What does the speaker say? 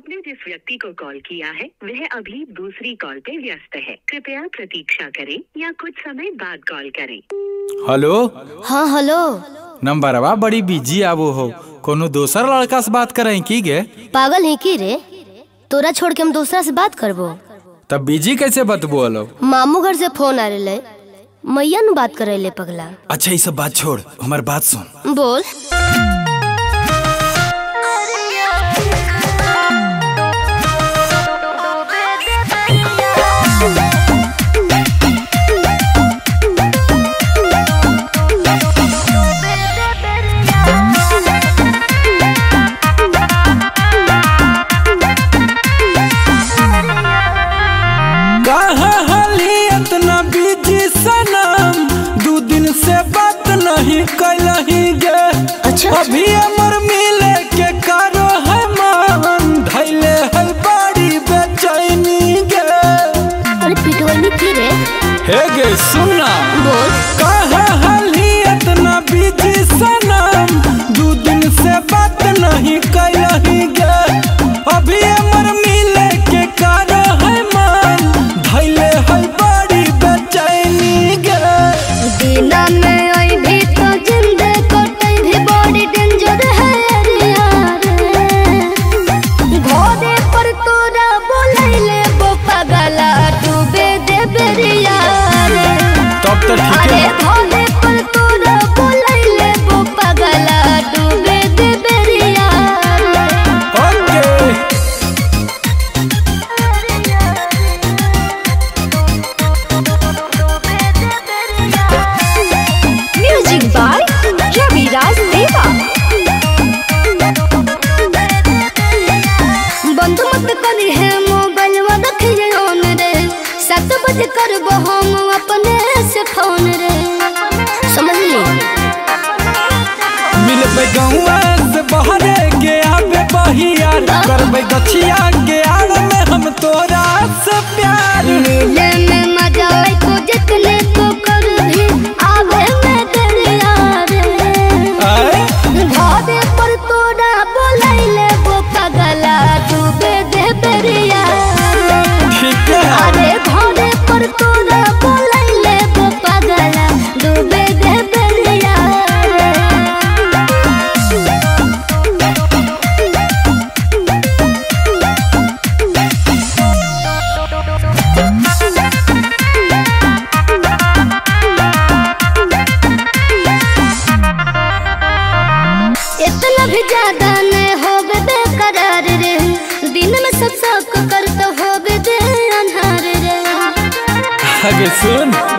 आपने जिस व्यक्ति को कॉल किया है वह अभी दूसरी कॉल पे व्यस्त है। कृपया प्रतीक्षा करें या कुछ समय बाद कॉल करें। हेलो? हाँ हेलो। नंबरवा बड़ी बिज़ी आबो हो। कोनो दूसर लड़का से बात करें की गे? पागल है की रे? तोरा छोड़ के हम दूसरा से बात करबो। तब बीजी कैसे बतबो हलो? मामू घर से फ़ोन आ रहे मैया न बात करे ले पगला। अच्छा ये सब बात छोड़ हमार बात सुन। बोल। Ege, suna! Boss! कर गया I get Hagesun